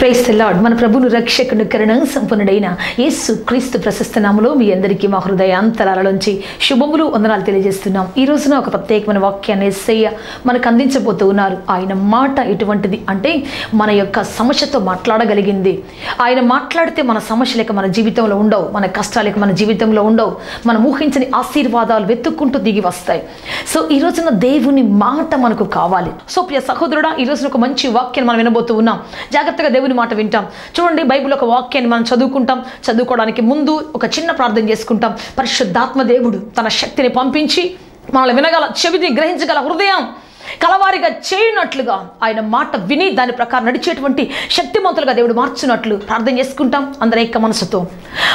Price lord మన ప్రభును రక్షకుడు కరుణ సంపన్నుడైన యేసు క్రీస్తు ప్రశస్త నామలో మీ అందరికీ మా హృదయ అంతరాలలోంచి శుభములు వందనాలు తెలియజేస్తున్నాం. ఈ రోజున ఒక ప్రత్యేకమైన వాక్యాన్ని ఎస్సయ్య మనకు అందించబోతూ ఉన్నారు. ఆయన మాట ఎటువంటిది అంటే మన యొక్క సమస్యతో మాట్లాడగలిగింది. ఆయన మాట్లాడితే మన సమస్యలకు మన జీవితంలో ఉండవు మన కష్టాలకు మన జీవితంలో ఉండవు. మనం ఊహించని ఆశీర్వాదాలు వెతుక్కుంటూ దిగి వస్తాయి. సో ఈ రోజున దేవుని మాట మనకు కావాలి. సో ప్రియ సహోదరుడా ఈ రోజున ఒక మంచి వాక్యాన్ని మనం వినబోతూ ఉన్నాం. జాగ్రత్తగా దేవుని మాట వింటాం. చూడండి బైబిల్ ఒక వాక్యాన్ని మనం చదువుకుంటాం. చదువుకోవడానికి ముందు ఒక చిన్న ప్రార్థన చేసుకుంటాం. పరిశుద్ధాత్మ దేవుడు తన శక్తిని పంపించి మనల్ని వినగల చెవిని గ్రహించగల హృదయం కలవారిగా చేయనట్లుగా ఆయన మాట విని దాని ప్రకారం నడిచేటువంటి శక్తిమంతులుగా దేవుడు మార్చినట్లు ప్రార్థన చేసుకుంటాం. అందరి ఏక మనసుతో.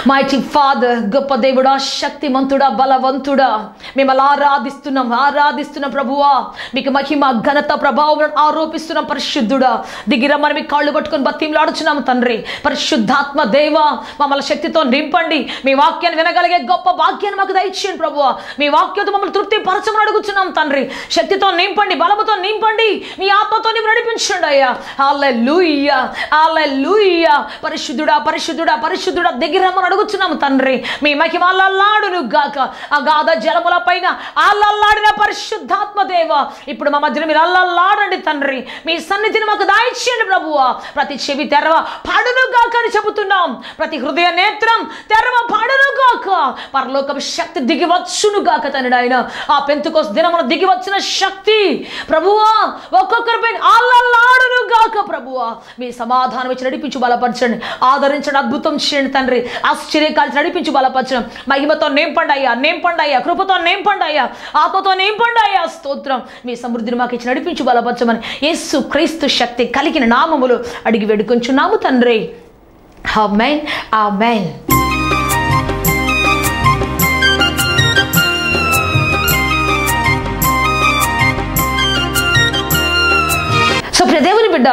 మైటీ ఫాదర్ గొప్ప దేవుడా శక్తిమంతుడా బలవంతుడా మేము అలా ఆరాధిస్తున్నాం ఆరాధిస్తున్న ప్రభువా. మీకు మహిమ ఘనత ప్రభావం ఆరోపిస్తున్నాం పరిశుద్ధుడా. దిగిరమ్మని మీ కాళ్ళు పట్టుకొని బతిమలాడుచున్నాము తండ్రి. పరిశుద్ధాత్మ దేవ మమ్మల్ని శక్తితో నింపండి. మీ వాక్యాన్ని వినగలిగే గొప్ప వాక్యాన్ని మాకు దయచేయండి ప్రభువా. మీ వాక్యంతో మమ్మల్ని తృప్తి పరచమని అడుగుతున్నాం తండ్రి. శక్తితో నింపండి. బలముతో నింపండి. మీ ఆత్మతో నిన్ను నడిపించండి అయ్యా. ఆలే లూయ ఆలే లూయ పరిశుద్ధుడా పరిశుద్ధుడా పరిశుద్ధుడా దగ్గరమ్మని అడుగుతున్నాము తండ్రి. మీ మహిమ అల్లల్లాడును గాక. గాధ జలముల పైన అల్లల్లాడిన పరిశుద్ధాత్మ దేవ. ఇప్పుడు మా మధ్యన మీరు అల్లల్లాడండి తండ్రి. మీ సన్నిధిని మాకు దాయిచ్చేయండి ప్రభువా. ప్రతి చెవి తెరవ పడును గాక అని చెబుతున్నాం. ప్రతి హృదయ నేత్రం తెరవ పడును గాక. పరలోకపు శక్తి దిగి వచ్చును గాక తండ్రి ఆయన. ఆ పెంతుకోస్ దినమున దిగి వచ్చిన శక్తి ప్రభువా ఒక్కొక్కరిపై అల్లల్లాడును గాక ప్రభువా. మీ సమాధానం ఇచ్చి నడిపించి బలపరచండి. ఆదరించండి అద్భుతం చేయండి తండ్రి. ఆశ్చర్యకాల్చి నడిపించి బలపరచడం. మహిమతో నింపండి అయ్యా అయ్యా కృపతో నింపండి అయ్యా ఆత్మతో నింపండి అయ్యా స్తోత్రం. మీ సమృద్ధిని మాకు ఇచ్చి నడిపించి బలపరచమని యేసు క్రీస్తు శక్తి కలిగిన నామములు అడిగి వేడుకొంచున్నాము తండ్రి. ఆ మేన్ సో ప్రియ దేవుని బిడ్డ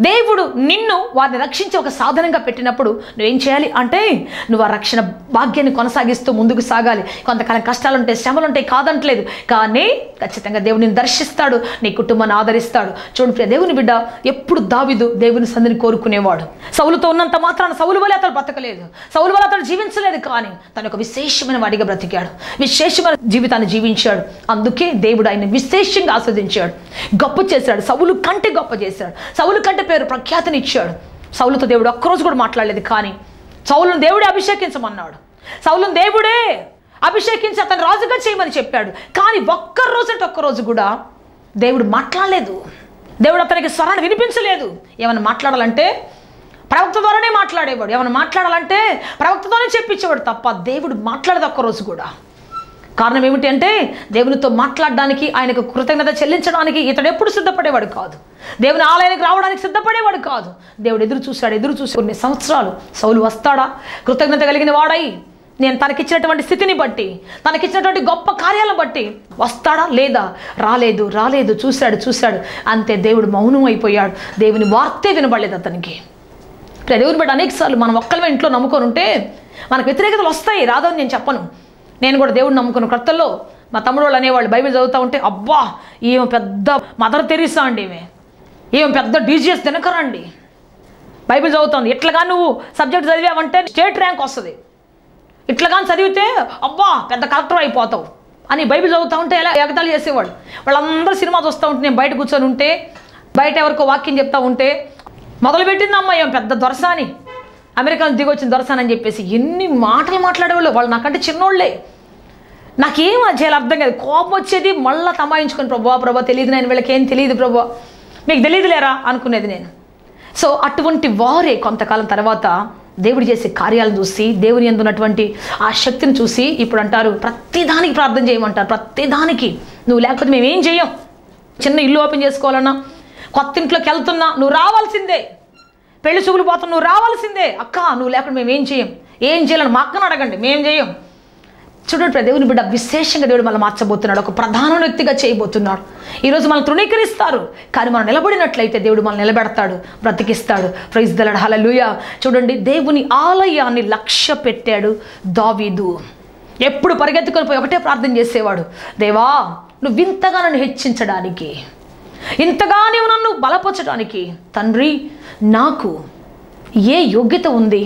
దేవుడు నిన్ను వారిని రక్షించి ఒక సాధనంగా పెట్టినప్పుడు నువ్వేం చేయాలి? అంటే నువ్వు ఆ రక్షణ భాగ్యాన్ని కొనసాగిస్తూ ముందుకు సాగాలి. కొంతకాలం కష్టాలు ఉంటాయి శ్రమలు ఉంటాయి కాదంటలేదు. కానీ ఖచ్చితంగా దేవుని దర్శిస్తాడు నీ కుటుంబాన్ని ఆదరిస్తాడు. చూడు ప్రియ దేవుని బిడ్డ ఎప్పుడు దావిదు దేవుని సంధిని కోరుకునేవాడు. సౌలుతో ఉన్నంత మాత్రాన సౌలు వల్ల అతడు బ్రతకలేదు. సౌలు వల్ల అతడు జీవించలేదు కానీ తను ఒక విశేషమైన వాడిగా బ్రతికాడు. విశేషమైన జీవితాన్ని జీవించాడు. అందుకే దేవుడు ఆయన విశేషంగా ఆస్వాదించాడు. గొప్ప చేశాడు. సౌలు కంటే గొప్ప చేశాడు. సౌలు కంటే పేరు ప్రఖ్యాతిని ఇచ్చాడు సౌలుతో దేవుడు ఒక్కరోజు కూడా మాట్లాడలేదు కానీ సౌలును దేవుడే అభిషేకించమన్నాడు. సౌలును దేవుడే అభిషేకించి అతను రాజుగా చేయమని చెప్పాడు. కానీ ఒక్క రోజంటే ఒక్కరోజు కూడా దేవుడు మాట్లాడలేదు. దేవుడు అతనికి స్వరాన్ని వినిపించలేదు. ఏమైనా మాట్లాడాలంటే ప్రవక్త ద్వారానే మాట్లాడేవాడు. ఏమైనా మాట్లాడాలంటే ప్రవక్తతోనే చెప్పించేవాడు తప్ప దేవుడు మాట్లాడదు ఒక్కరోజు కూడా. కారణం ఏమిటి అంటే దేవునితో మాట్లాడడానికి ఆయనకు కృతజ్ఞత చెల్లించడానికి ఇతడు ఎప్పుడు సిద్ధపడేవాడు కాదు. దేవుని ఆలయానికి రావడానికి సిద్ధపడేవాడు కాదు. దేవుడు ఎదురు చూశాడు ఎదురు చూసి కొన్ని సంవత్సరాలు సౌలు వస్తాడా? కృతజ్ఞత కలిగిన వాడై నేను తనకిచ్చినటువంటి స్థితిని బట్టి తనకిచ్చినటువంటి గొప్ప కార్యాలను బట్టి వస్తాడా లేదా? రాలేదు రాలేదు. చూశాడు చూశాడు. అంతే దేవుడు మౌనం అయిపోయాడు. దేవుని వార్తే వినబడలేదు అతనికి. దేవుని బట్టి అనేకసార్లు మనం ఒక్కలమే ఇంట్లో నమ్ముకొని ఉంటే మనకు వ్యతిరేకతలు వస్తాయి. రాదని నేను చెప్పను. నేను కూడా దేవుడిని నమ్ముకున్న క్రొత్తల్లో మా తమ్ముడు వాళ్ళు అనేవాళ్ళు బైబిల్ చదువుతూ ఉంటే అబ్బా ఈమె పెద్ద మదర్ తెరీసా అండి ఈమె. ఈమె పెద్ద డీజీఎస్ తినకరండి బైబిల్ చదువుతుంది. ఇట్లాగా నువ్వు సబ్జెక్ట్ చదివావంటే స్టేట్ ర్యాంక్ వస్తుంది. ఇట్లాగా చదివితే అబ్బా పెద్ద కలెక్టర్ అయిపోతావు అని బైబిల్ చదువుతూ ఉంటే ఎలా ఎగతాళి చేసేవాళ్ళు? వాళ్ళందరూ సినిమా చూస్తూ ఉంటే నేను బయట కూర్చొని ఉంటే బయట ఎవరికో వాక్యం చెప్తా ఉంటే మొదలుపెట్టింది అమ్మాయి ఏం పెద్ద దొరసాని. అమెరికా దిగొచ్చిన దొరసాని అని చెప్పేసి ఎన్ని మాటలు మాట్లాడేవాళ్ళు? వాళ్ళు నాకంటే చిన్నోళ్ళే. నాకేం చేయాలి అర్థం కాదు. కోపం వచ్చేది మళ్ళీ తమాయించుకుని ప్రభా ప్రభా తెలియదు నేను వీళ్ళకి ఏం తెలియదు ప్రభా. మీకు తెలియదులేరా అనుకునేది నేను. సో అటువంటి వారే కొంతకాలం తర్వాత దేవుడు చేసే కార్యాలను చూసి దేవుని ఎందున్నటువంటి ఆ శక్తిని చూసి ఇప్పుడు అంటారు ప్రతిదానికి ప్రార్థన చేయమంటారు. ప్రతిదానికి. నువ్వు లేకపోతే మేము ఏం చిన్న ఇల్లు ఓపెన్ చేసుకోవాలన్నా కొత్త ఇంట్లోకి వెళ్తున్నా నువ్వు రావాల్సిందే. పెళ్ళి చూపులు పోతున్నా నువ్వు రావాల్సిందే. అక్క నువ్వు లేకుండా మేము ఏం చేయం? ఏం చేయాలని మా అక్కను అడగండి. మేము చేయం. చూడండి దేవుని బిడ్డ విశేషంగా దేవుడు మనల్ని మార్చబోతున్నాడు ఒక ప్రధాన వ్యక్తిగా చేయబోతున్నాడు. ఈరోజు మనం తృణీకరిస్తారు కానీ మనం నిలబడినట్లయితే దేవుడు మనల్ని నిలబెడతాడు బ్రతికిస్తాడు. ప్రైజ్ దలడ్ హలలుయ చూడండి దేవుని ఆలయాన్ని లక్ష్య పెట్టాడు దావీదు. ఎప్పుడు పరిగెత్తుకొని పోయి ఒకటే ప్రార్థన చేసేవాడు. దేవా నువ్వు ఇంతగా నన్ను హెచ్చించడానికి ఇంతగా నీవు నన్ను బలపరచడానికి తండ్రి నాకు ఏ యోగ్యత ఉంది?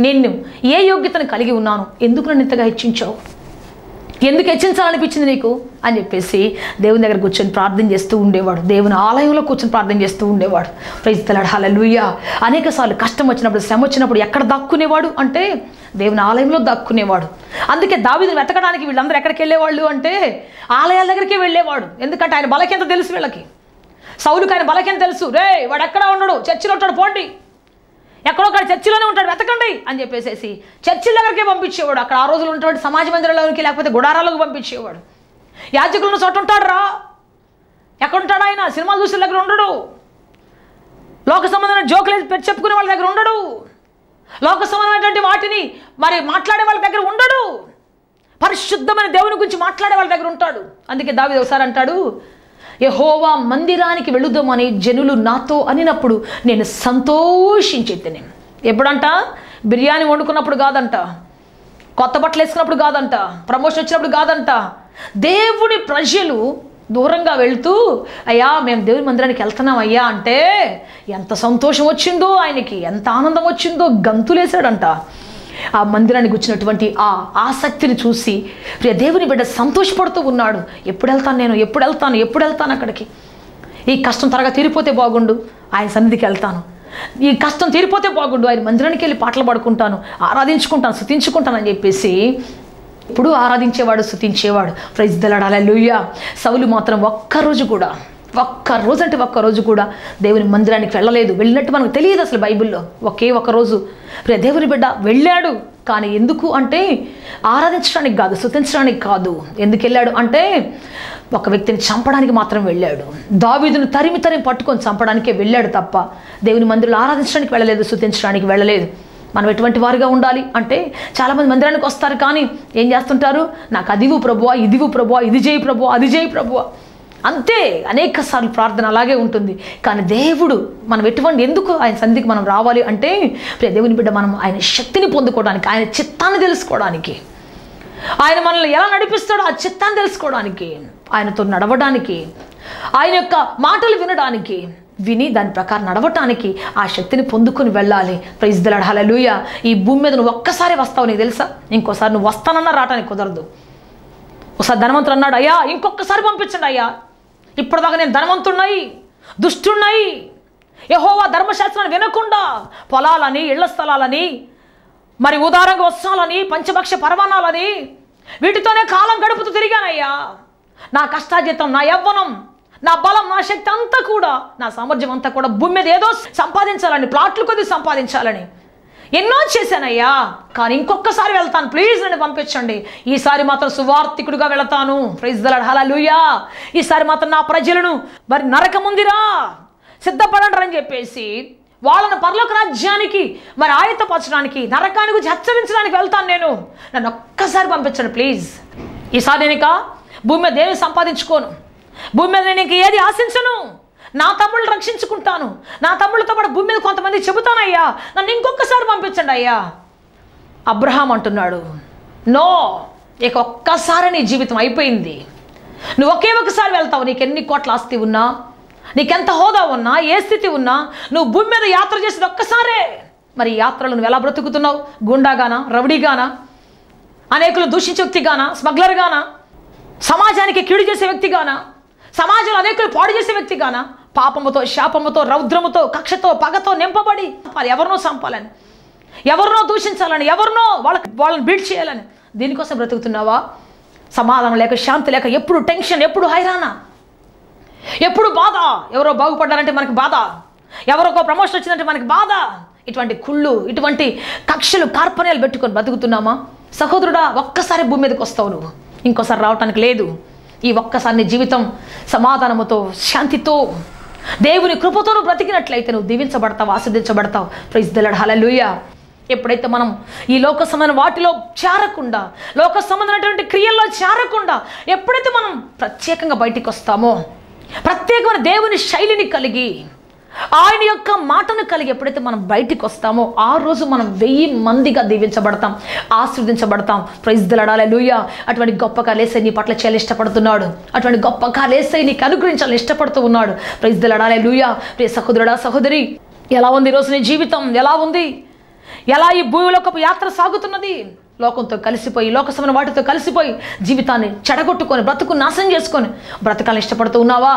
నేను ఏ యోగ్యతను కలిగి ఉన్నాను ఎందుకు నన్ను ఇంతగా హెచ్చించావు? ఎందుకు హెచ్చించాలనిపించింది నీకు? అని చెప్పేసి దేవుని దగ్గర కూర్చొని ప్రార్థన చేస్తూ ఉండేవాడు. దేవుని ఆలయంలో కూర్చొని ప్రార్థన చేస్తూ ఉండేవాడు. ప్రైజ్ తలాడు హలలుయ్య అనేక సార్లు కష్టం వచ్చినప్పుడు శ్రమ వచ్చినప్పుడు ఎక్కడ దాక్కునేవాడు అంటే దేవుని ఆలయంలో దాక్కునేవాడు. అందుకే దావీదుని వెతకడానికి వీళ్ళందరూ ఎక్కడికి వెళ్ళేవాళ్ళు అంటే ఆలయాల దగ్గరికి వెళ్ళేవాడు. ఎందుకంటే ఆయన బలకెంత తెలుసు వీళ్ళకి. సౌలుకు ఆయన బలకెంత తెలుసు. రే వాడు ఎక్కడ ఉన్నాడు? చర్చిలో ఉంటాడు పోండి. ఎక్కడో ఒక చర్చిలోనే ఉంటాడు వెతకండి అని చెప్పేసేసి చర్చిల దగ్గరికి పంపించేవాడు. అక్కడ ఆ రోజులు ఉన్నటువంటి సమాజ మందిరంలోకి లేకపోతే గుడారాలకు పంపించేవాడు. యాజకులను చోట ఉంటాడు రా. ఎక్కడ ఉంటాడు ఆయన? సినిమాలు చూసిన దగ్గర ఉండడు. లోక సంబంధమైన జోకులు పెట్టి చెప్పుకునే వాళ్ళ దగ్గర ఉండడు. లోక సంబంధమైనటువంటి వాటిని మరి మాట్లాడే వాళ్ళ దగ్గర ఉండడు. పరిశుద్ధమైన దేవుని గురించి మాట్లాడే వాళ్ళ దగ్గర ఉంటాడు. అందుకే దావి ఒకసారి అంటాడు యహోవా మందిరానికి వెళుదామని జనులు నాతో అనినప్పుడు నేను సంతోషించేద్దని ఎప్పుడంట? బిర్యానీ వండుకున్నప్పుడు కాదంట. కొత్త బట్టలు వేసుకున్నప్పుడు కాదంట. ప్రమోషన్ వచ్చినప్పుడు కాదంట. దేవుని ప్రజలు దూరంగా వెళ్తూ అయ్యా మేము దేవుని మందిరానికి వెళ్తున్నాం అయ్యా అంటే ఎంత సంతోషం వచ్చిందో ఆయనకి ఎంత ఆనందం వచ్చిందో గంతులేశాడంట. ఆ మందిరానికి వచ్చినటువంటి ఆ ఆసక్తిని చూసి ప్రియ దేవుని బిడ్డ సంతోషపడుతూ ఉన్నాడు. ఎప్పుడు వెళ్తాను నేను? ఎప్పుడు వెళ్తాను? ఎప్పుడు వెళ్తాను అక్కడికి? ఈ కష్టం త్వరగా తీరిపోతే బాగుండు. ఆయన సన్నిధికి వెళ్తాను. ఈ కష్టం తీరిపోతే బాగుండు. ఆయన మందిరానికి వెళ్ళి పాటలు పాడుకుంటాను. ఆరాధించుకుంటాను. స్థుతించుకుంటాను అని చెప్పేసి ఎప్పుడూ ఆరాధించేవాడు స్థుతించేవాడు ప్రైజ్ దలాడాల లూయ సౌలు మాత్రం ఒక్కరోజు కూడా ఒక్క రోజు అంటే ఒక్క రోజు కూడా దేవుని మందిరానికి వెళ్ళలేదు. వెళ్ళినట్టు మనకు తెలియదు అసలు బైబిల్లో. ఒకే ఒక రోజు. దేవుని బిడ్డ వెళ్ళాడు. కానీ ఎందుకు అంటే ఆరాధించడానికి కాదు స్థుతించడానికి కాదు. ఎందుకు వెళ్ళాడు అంటే ఒక వ్యక్తిని చంపడానికి మాత్రం వెళ్ళాడు. దావీదును తరిమి తరిమి పట్టుకొని చంపడానికే వెళ్ళాడు తప్ప దేవుని మందిరంలో ఆరాధించడానికి వెళ్ళలేదు స్థుతించడానికి వెళ్ళలేదు. మనం ఎటువంటి వారిగా ఉండాలి అంటే చాలామంది మందిరానికి వస్తారు కానీ ఏం చేస్తుంటారు? నాకు అదివు ప్రభువా ఇదివు ప్రభువా ఇది చేయి ప్రభువా అది చేయి ప్రభువా. అంతే అనేక సార్లు ప్రార్థన అలాగే ఉంటుంది. కానీ దేవుడు మనం ఎటువంటి ఎందుకు ఆయన సంధికి మనం రావాలి అంటే ప్రియ దేవుని బిడ్డ మనం ఆయన శక్తిని పొందుకోవడానికి ఆయన చిత్తాన్ని తెలుసుకోవడానికి. ఆయన మనల్ని ఎలా నడిపిస్తాడో ఆ చిత్తాన్ని తెలుసుకోవడానికి ఆయనతో నడవడానికి ఆయన యొక్క మాటలు వినడానికి విని దాని ప్రకారం నడవటానికి ఆ శక్తిని పొందుకొని వెళ్ళాలి. ప్రైజ్ లూయ ఈ భూమి మీద నువ్వు ఒక్కసారి వస్తావు నీకు తెలుసా? ఇంకోసారి నువ్వు వస్తానన్నా రావటానికి కుదరదు. ఒకసారి ధనవంతుడు అన్నాడు అయ్యా ఇంకొకసారి పంపించండి అయ్యా. ఇప్పటిదాకా నేను ధనవంతున్నాయి దుష్టున్నాయి యహోవా ధర్మశాస్త్రాన్ని వినకుండా పొలాలని ఇళ్ళ స్థలాలని మరి ఉదారంగా వస్త్రాలని పంచభక్ష పరమాణాలని వీటితోనే కాలం గడుపుతూ తిరిగానయ్యా. నా కష్టాజీతం నా యవ్వనం నా బలం నా శక్తి అంతా కూడా నా సామర్థ్యం అంతా కూడా భూమి మీద ఏదో సంపాదించాలని ప్లాట్లు కొద్ది సంపాదించాలని ఎన్నో చేశానయ్యా. కానీ ఇంకొకసారి వెళ్తాను. ప్లీజ్ నన్ను పంపించండి. ఈసారి మాత్రం సువార్థికుడిగా వెళతాను. ప్రైజ్ దలాడ్ హలలుయా ఈసారి మాత్రం నా ప్రజలను మరి నరకముందిరా సిద్ధపడండి అని చెప్పేసి వాళ్ళను పరలోక రాజ్యానికి మరి ఆయత్తపరచడానికి నరకానికి గురించి హెచ్చరించడానికి వెళ్తాను నేను. నన్ను ఒక్కసారి పంపించండి ప్లీజ్. ఈసారి నేను ఇక భూమి మీద ఏమి సంపాదించుకోను. భూమి మీద నేను ఇంక ఏది ఆశించను. నా తమ్ముళ్ళు రక్షించుకుంటాను. నా తమ్ముళ్ళతో పాటు భూమి మీద కొంతమంది చెబుతానయ్యా. నన్ను ఇంకొకసారి పంపించండి అయ్యా. అబ్రహాం అంటున్నాడు నో ఇక ఒక్కసారి నీ జీవితం అయిపోయింది. నువ్వు ఒకే ఒకసారి వెళ్తావు నీకు ఎన్ని కోట్ల ఆస్తి ఉన్నా నీకెంత హోదా ఉన్నా ఏ స్థితి ఉన్నా నువ్వు భూమి మీద యాత్ర చేసేది ఒక్కసారే. మరి యాత్రలు నువ్వు ఎలా బ్రతుకుతున్నావు? గుండాగానా? రౌడీగానా? అనేకులు దూషించే వ్యక్తిగానా? స్మగ్లర్గానా? సమాజానికి కీడు చేసే వ్యక్తిగానా? సమాజంలో అనేకులు పాడు చేసే వ్యక్తిగానా? పాపముతో శాపముతో రౌద్రముతో కక్షతో పగతో నింపబడి ఎవరినో చంపాలని ఎవరినో దూషించాలని ఎవరినో వాళ్ళకి వాళ్ళని బీట్ చేయాలని. దీనికోసం బ్రతుకుతున్నావా? సమాధానం లేక శాంతి లేక ఎప్పుడు టెన్షన్ ఎప్పుడు హైరానా ఎప్పుడు బాధ? ఎవరో బాగుపడ్డారంటే మనకి బాధ. ఎవరికో ప్రమోషన్ వచ్చిందంటే మనకి బాధ. ఇటువంటి కుళ్ళు ఇటువంటి కక్షలు కార్పణ్యాలు పెట్టుకొని బతుకుతున్నామా సహోదరుడా ఒక్కసారి భూమి మీదకి వస్తావు నువ్వు. ఇంకోసారి రావటానికి లేదు. ఈ ఒక్కసారి జీవితం సమాధానముతో శాంతితో దేవుని కృపతో నువ్వు బ్రతికినట్లయితే నువ్వు దీవించబడతావు ఆస్వాదించబడతావు ప్రైజ్ దలడ్ హలలుయ ఎప్పుడైతే మనం ఈ లోక సంబంధం వాటిలో చేరకుండా లోక సంబంధమైనటువంటి క్రియల్లో చేరకుండా ఎప్పుడైతే మనం ప్రత్యేకంగా బయటికి వస్తామో ప్రత్యేకమైన దేవుని శైలిని కలిగి ఆయన యొక్క మాటను కలిగి ఎప్పుడైతే మనం బయటికి వస్తామో ఆ రోజు మనం వెయ్యి మందిగా దీవించబడతాం ఆశీర్వదించబడతాం. ప్రైజ్ దలడాలే లూయ అటువంటి గొప్ప కాలేసై నీ పట్ల చేయాలి ఇష్టపడుతున్నాడు. అటువంటి గొప్ప కాలేసై నీకు అనుగ్రహించాలని ఇష్టపడుతూ ఉన్నాడు. ప్రైజ్ దలడాలే లూయ ప్రియ సహోదరుడా సహోదరి ఎలా ఉంది ఈరోజు నీ జీవితం? ఎలా ఉంది? ఎలా ఈ భూమిలోకపు యాత్ర సాగుతున్నది? లోకంతో కలిసిపోయి లోకసమైన వాటితో కలిసిపోయి జీవితాన్ని చెడగొట్టుకొని బ్రతుకు నాశనం చేసుకొని బ్రతకాలని ఇష్టపడుతూ ఉన్నావా?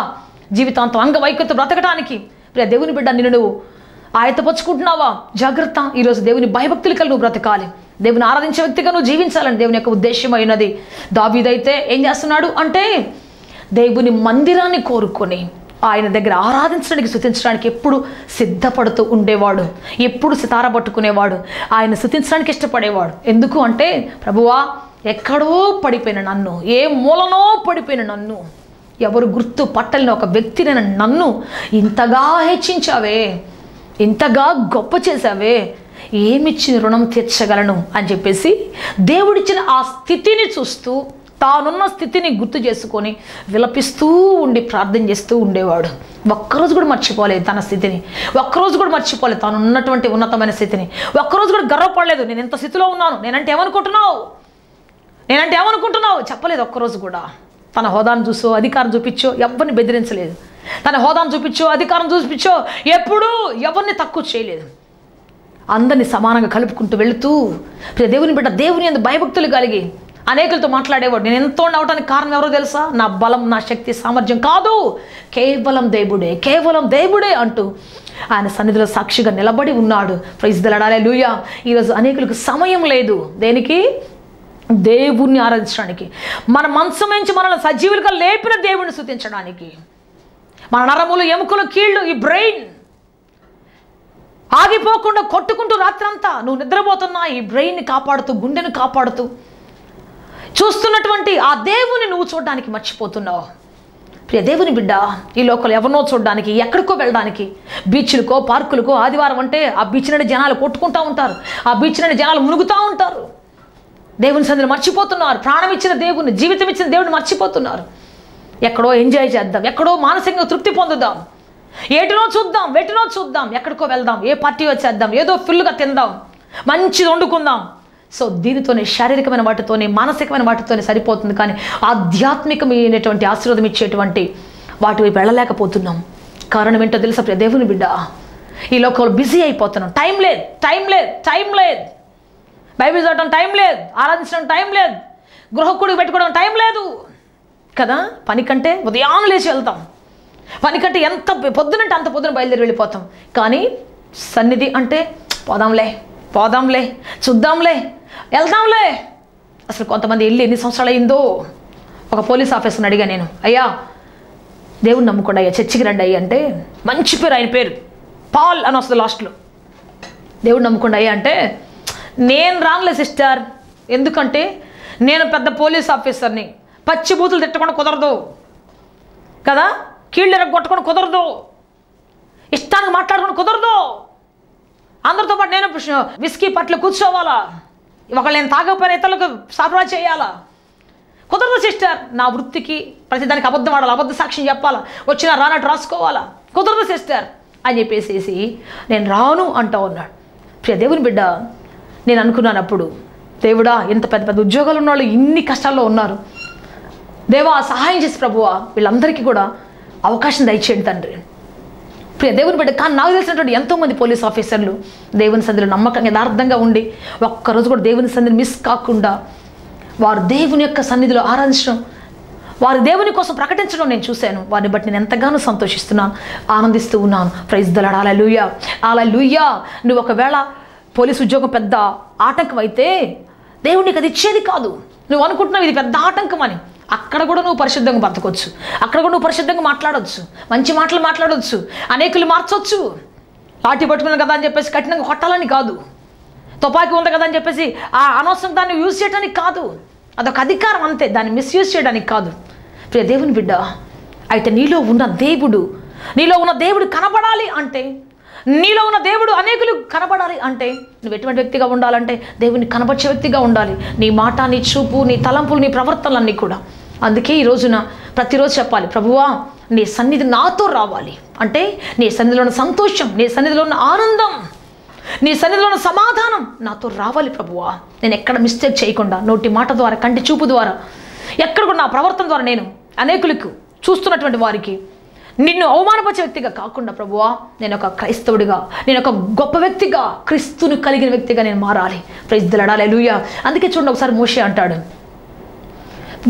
జీవితాంతం అంగవైకత బ్రతకడానికి ప్రియ దేవుని బిడ్డ నిన్ను నువ్వు ఆయతపరుచుకుంటున్నావా జాగ్రత్త. ఈరోజు దేవుని భయభక్తులు కలిగి నువ్వు బ్రతకాలి. దేవుని ఆరాధించే వ్యక్తిగా నువ్వు జీవించాలని దేవుని యొక్క ఉద్దేశం అయినది. దాబీదైతే ఏం చేస్తున్నాడు అంటే దేవుని మందిరాన్ని కోరుకొని ఆయన దగ్గర ఆరాధించడానికి స్థుతించడానికి ఎప్పుడు సిద్ధపడుతూ ఉండేవాడు. ఎప్పుడు సితార పట్టుకునేవాడు. ఆయన స్థుతించడానికి ఇష్టపడేవాడు. ఎందుకు అంటే ప్రభువా ఎక్కడో పడిపోయిన నన్ను ఏ మూలనో పడిపోయిన నన్ను ఎవరు గుర్తు పట్టలేని ఒక వ్యక్తిని నన్ను ఇంతగా హెచ్చించావే ఇంతగా గొప్ప చేశావే ఏమిచ్చిన రుణం తీర్చగలను అని చెప్పేసి దేవుడిచ్చిన ఆ స్థితిని చూస్తూ తానున్న స్థితిని గుర్తు చేసుకొని విలపిస్తూ ఉండి ప్రార్థన చేస్తూ ఉండేవాడు. ఒక్కరోజు కూడా మర్చిపోలేదు తన స్థితిని. ఒక్కరోజు కూడా మర్చిపోలేదు తాను ఉన్నటువంటి ఉన్నతమైన స్థితిని. ఒక్కరోజు కూడా గర్వపడలేదు నేను ఇంత స్థితిలో ఉన్నాను? నేనంటే ఏమనుకుంటున్నావు? నేనంటే ఏమనుకుంటున్నావు? చెప్పలేదు ఒక్కరోజు కూడా. తన హోదాను చూసో అధికారం చూపించో ఎవరిని బెదిరించలేదు. తన హోదాను చూపించో అధికారం చూపించో ఎప్పుడూ ఎవరిని తక్కువ చేయలేదు. అందరినీ సమానంగా కలుపుకుంటూ వెళుతూ దేవుని బిడ్డ దేవుని ఎందు భయభక్తులు కలిగి అనేకులతో మాట్లాడేవాడు. నేను ఎంతో అవడానికి కారణం ఎవరో తెలుసా? నా బలం నా శక్తి సామర్థ్యం కాదు. కేవలం దేవుడే కేవలం దేవుడే అంటూ ఆయన సన్నిధిలో సాక్షిగా నిలబడి ఉన్నాడు. ప్రైజ్ దలడాలే లూయా ఈరోజు అనేకులకు సమయం లేదు. దేనికి? దేవుణ్ణి ఆరాధించడానికి మన మనసు నుంచి మనల్ని సజీవులుగా లేపిన దేవుణ్ణి స్థుతించడానికి మన నరములు ఎముకలు కీళ్ళు ఈ బ్రెయిన్ ఆగిపోకుండా కొట్టుకుంటూ రాత్రంతా నువ్వు నిద్రపోతున్నా ఈ బ్రెయిన్ని కాపాడుతూ గుండెను కాపాడుతూ చూస్తున్నటువంటి ఆ దేవుని నువ్వు చూడడానికి మర్చిపోతున్నావు. ప్రియ దేవుని బిడ్డ ఈ లోకలు ఎవరినో చూడడానికి ఎక్కడికో వెళ్ళడానికి బీచ్లకో పార్కులకో ఆదివారం అంటే ఆ బీచ్ నుండి జనాలు కొట్టుకుంటూ ఉంటారు. ఆ బీచ్ నుండి జనాలు మునుగుతూ ఉంటారు. దేవుని సందులు మర్చిపోతున్నారు. ప్రాణం ఇచ్చిన దేవుని జీవితం ఇచ్చిన దేవుని మర్చిపోతున్నారు. ఎక్కడో ఎంజాయ్ చేద్దాం. ఎక్కడో మానసికంగా తృప్తి పొందుదాం. ఏటినో చూద్దాం వెటినో చూద్దాం. ఎక్కడికో వెళ్దాం. ఏ పార్టీ వచ్చేద్దాం ఏదో ఫుల్గా తిందాం. మంచిది వండుకుందాం. సో దీనితోనే శారీరకమైన వాటితోనే మానసికమైన వాటితోనే సరిపోతుంది. కానీ ఆధ్యాత్మికమైనటువంటి ఆశీర్వాదం ఇచ్చేటువంటి వాటి వైపు వెళ్ళలేకపోతున్నాం. కారణం ఏంటో తెలుసా దేవుని బిడ్డ? ఈ లోకంలో బిజీ అయిపోతున్నాం. టైం లేదు. టైం లేదు. టైం లేదు. బైబిల్ చదవడం టైం లేదు ఆరాధించడం టైం లేదు గృహకుడికి పెట్టుకోవడం టైం లేదు. కదా? పని కంటే ఉదయాన్నే లేచి వెళ్తాం. పని కంటే ఎంత పొద్దునంటే అంత పొద్దున బయలుదేరి వెళ్ళిపోతాం. కానీ సన్నిధి అంటే పోదాంలే పోదాంలే చూద్దాంలే వెళ్దాంలే. అసలు కొంతమంది వెళ్ళి ఎన్ని సంవత్సరాలు అయిందో ఒక పోలీస్ ఆఫీసర్ని అడిగా నేను. అయ్యా దేవుని నమ్ముకోండి అయ్యా చర్చికి రండి అయ్యా అంటే మంచి పేరు ఆయన పేరు పాల్ అని వస్తుంది లాస్ట్లో. దేవుడు నమ్ముకోండి అయ్యా అంటే నేను రానులే సిస్టర్. ఎందుకంటే నేను పెద్ద పోలీస్ ఆఫీసర్ని. పచ్చి బూతులు తిట్టకుండా కుదరదు. కదా? కీళ్ళు ఎరగొట్టకుండా కుదరదు. ఇష్టానికి మాట్లాడుకుని కుదరదు. అందరితో పాటు నేను విస్కీ పట్ల కూర్చోవాలా? ఒకళ్ళు నేను తాగకపోయిన ఇతరులకు సరఫరా చేయాలా? కుదరదు సిస్టర్. నా వృత్తికి ప్రతిదానికి అబద్ధం ఆడాలి? అబద్ధ సాక్ష్యం చెప్పాలా? వచ్చినా రానట్టు రాసుకోవాలా? కుదరదు సిస్టర్. అని చెప్పేసేసి నేను రాను అంటా ఉన్నాడు. ప్రియ దేవుని బిడ్డ నేను అనుకున్నాను అప్పుడు దేవుడా ఇంత పెద్ద పెద్ద ఉద్యోగాలు ఉన్న వాళ్ళు ఇన్ని కష్టాల్లో ఉన్నారు. దేవా సహాయం చేసి ప్రభువా వీళ్ళందరికీ కూడా అవకాశం దయచేయండి తండ్రి. ప్రియ దేవుని బిడ్డ కానీ నాకు తెలిసినటువంటి ఎంతోమంది పోలీస్ ఆఫీసర్లు దేవుని సంధిలో నమ్మకంగా యథార్థంగా ఉండి ఒక్కరోజు కూడా దేవుని సంధిని మిస్ కాకుండా వారు దేవుని యొక్క సన్నిధిలో ఆరాధించడం వారు దేవుని కోసం ప్రకటించడం నేను చూశాను. వారిని బట్టి నేను ఎంతగానో సంతోషిస్తున్నాను ఆనందిస్తూ ఉన్నాను. ప్రైజ్ దలాడు అలా లూయా అలా లూయా నువ్వు ఒకవేళ పోలీస్ ఉద్యోగం పెద్ద ఆటంకం అయితే దేవుడు నీకు అది ఇచ్చేది కాదు. నువ్వు అనుకుంటున్నావు ఇది పెద్ద ఆటంకం అని. అక్కడ కూడా నువ్వు పరిశుద్ధంగా బతకొచ్చు. అక్కడ కూడా నువ్వు పరిశుద్ధంగా మాట్లాడవచ్చు మంచి మాటలు మాట్లాడవచ్చు అనేకులు మార్చొచ్చు. లాఠీ పట్టుకున్నాను కదా అని చెప్పేసి కఠినంగా కొట్టాలని కాదు. తుపాకీ ఉంది కదా అని చెప్పేసి ఆ అనవసరం దాన్ని యూజ్ చేయడానికి కాదు. అదొక అధికారం అంతే. దాన్ని మిస్యూజ్ చేయడానికి కాదు. ప్రియ దేవుని బిడ్డ అయితే నీలో ఉన్న దేవుడు నీలో ఉన్న దేవుడు కనబడాలి అంటే నీలో ఉన్న దేవుడు అనేకులు కనబడాలి అంటే నువ్వు ఎటువంటి వ్యక్తిగా ఉండాలంటే దేవుని కనపరిచే వ్యక్తిగా ఉండాలి. నీ మాట నీ చూపు నీ తలంపులు నీ ప్రవర్తనలన్నీ కూడా. అందుకే ఈ రోజున ప్రతిరోజు చెప్పాలి ప్రభువా నీ సన్నిధి నాతో రావాలి. అంటే నీ సన్నిధిలో ఉన్న సంతోషం నీ సన్నిధిలో ఉన్న ఆనందం నీ సన్నిధిలో ఉన్న సమాధానం నాతో రావాలి ప్రభువా. నేను ఎక్కడ మిస్టేక్ చేయకుండా నోటి మాట ద్వారా కంటి చూపు ద్వారా ఎక్కడ కూడా నా ప్రవర్తన ద్వారా నేను అనేకులకు చూస్తున్నటువంటి వారికి నిన్ను అవమానపరిచే వ్యక్తిగా కాకుండా ప్రభువా నేను ఒక క్రైస్తవుడిగా నేను ఒక గొప్ప వ్యక్తిగా క్రీస్తును కలిగిన వ్యక్తిగా నేను మారాలి. ప్రైజ్దలడాలి లూయ అందుకే చూడండి ఒకసారి మోషే అంటాడు.